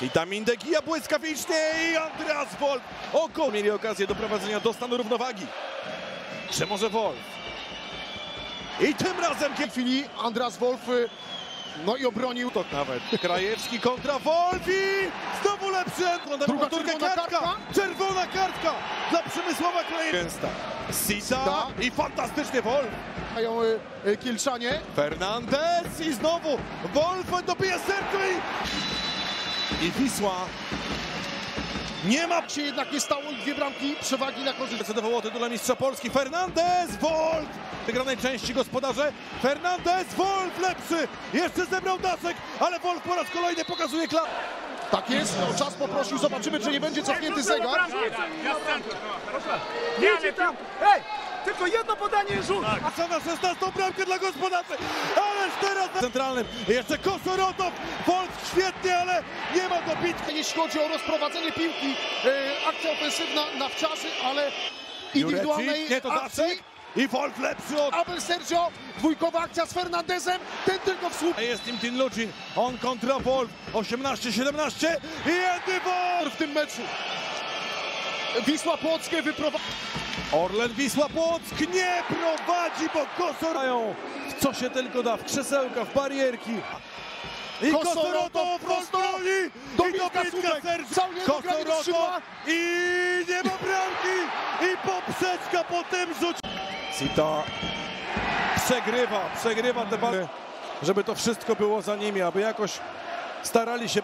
Sita Mindegija błyskawicznie i Andreas Wolf. Oko mieli okazję do prowadzenia do stanu równowagi. Czy może Wolf? I tym razem W chwili Andras Wolf y, no i obronił to nawet. Krajewski kontra Wolf i znowu lepszy. Druga powtórkę, czerwona kartka. kartka. Czerwona kartka dla Przemysława Krajewska. Sita. i fantastycznie Wolf. mają y, y, Kielczanie. Fernandez i znowu Wolf dobija serce i... I Wisła nie ma Się jednak nie stało i dwie bramki przewagi na korzyść. Decydował o tytule mistrza Polski. Fernandez, Wolf! W wygranej części gospodarze. Fernandez, Wolf lepszy! Jeszcze zebrał daszek, ale Wolf po raz kolejny pokazuje klas. Tak jest, no, czas poprosił, zobaczymy czy nie będzie cofnięty zegar. Nie, ale tam. Hej! Tylko jedno podanie i rzut! A co na 16 bramkę dla gospodarzy? Ależ teraz na centralnym. Jeszcze Kosorotow. Wolf świetnie, ale nie ma dobitki. Jeśli chodzi o rozprowadzenie piłki, y, akcja ofensywna nawciarzy, ale indywidualnej nie to akcji. I Wolf lepszy od... Abel Sergio, dwójkowa akcja z Fernandezem, ten tylko w słup. Jest im Tin Lucin. On kontra Wolf. 18-17 i Andy Wolf. w tym meczu. Wisła Płockie wyprowadza. Orlen Wisła Płock nie prowadzi, bo Kosor mają w co się tylko da, w krzesełka, w barierki. I Kosorotow rozbroni i Dobitka skrzydła. Kosorotow i nie ma bramki i poprzeczka potem rzuć. Sita przegrywa, przegrywa te walki, żeby to wszystko było za nimi, aby jakoś starali się